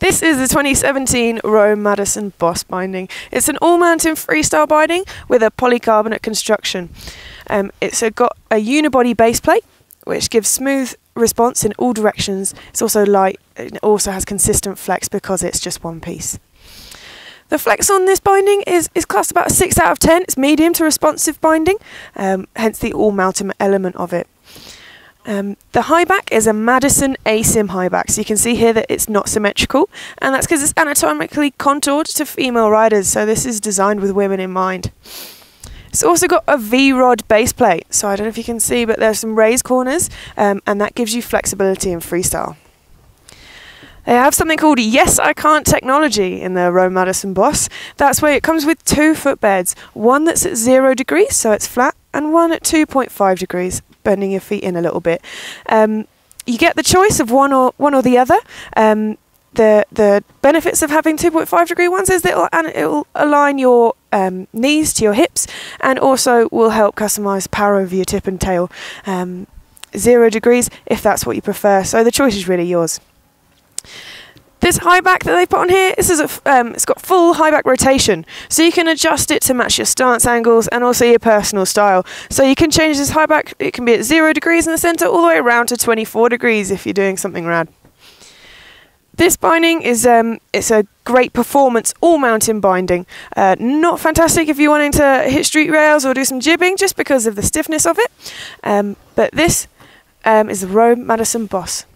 This is the 2017 Rome Madison Boss binding. It's an all-mountain freestyle binding with a polycarbonate construction. Um, it's a, got a unibody base plate, which gives smooth response in all directions. It's also light. It also has consistent flex because it's just one piece. The flex on this binding is, is classed about a 6 out of 10. It's medium to responsive binding, um, hence the all-mountain element of it. Um, the high back is a Madison Asym high back, so you can see here that it's not symmetrical, and that's because it's anatomically contoured to female riders, so this is designed with women in mind. It's also got a V-rod base plate, so I don't know if you can see, but there's some raised corners, um, and that gives you flexibility in freestyle. They have something called Yes I Can't technology in the Rome Madison Boss. That's where it comes with two footbeds, one that's at zero degrees, so it's flat, and one at 2.5 degrees, bending your feet in a little bit. Um, you get the choice of one or one or the other. Um, the the benefits of having 2.5 degree ones is that it'll, and it'll align your um, knees to your hips and also will help customize power over your tip and tail. Um, zero degrees if that's what you prefer. So the choice is really yours. This high back that they put on here, this is a, um, it's got full high back rotation, so you can adjust it to match your stance angles and also your personal style. So you can change this high back, it can be at zero degrees in the center, all the way around to 24 degrees if you're doing something rad. This binding is um, it's a great performance all mountain binding. Uh, not fantastic if you're wanting to hit street rails or do some jibbing just because of the stiffness of it. Um, but this um, is the Rome Madison Boss.